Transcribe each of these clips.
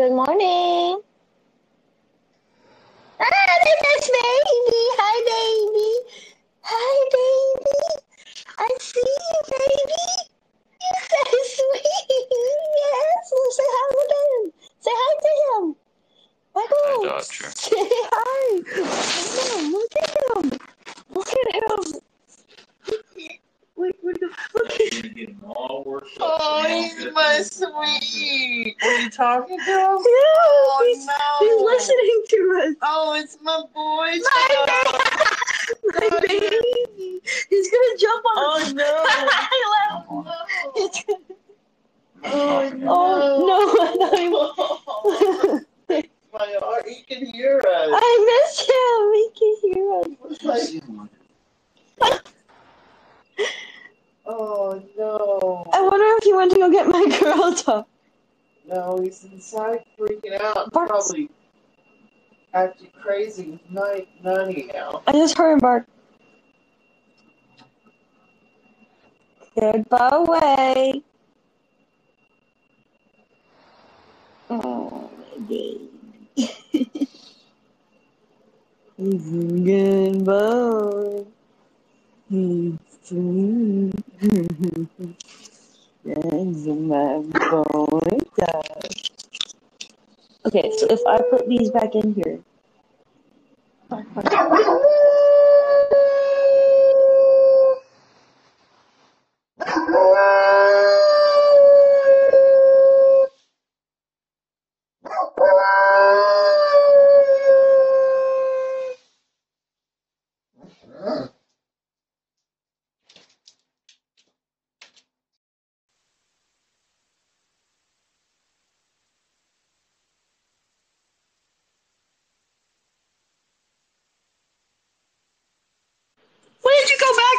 Good morning. Ah, there's baby. Hi, baby. Hi, baby. I see you, baby. You're so sweet. Yes. Say hi to him. Say hi to him. Michael. Say hi. Look at him. Look at him. Look at him. Wait, wait, look at him. Oh, he's my sweet. Are you talking to him? Yeah, Oh, he's, no. he's listening to us. Oh, it's my boy. My baby. My baby. He's gonna jump on Oh, us. no. I love He's gonna- oh, oh, no. Oh, no, I thought he my heart, he can hear us. I miss him. He can hear us. Oh, no. I wonder if he went to go get my girl dog. No, he's inside freaking out. Barks. Probably acting crazy. Night, nutty now. I just heard him bark. Good boy. Oh, my baby. He's a good boy. He's Okay, so if I put these back in here. When did you go back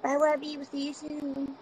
Bye, Webby. We'll see you soon.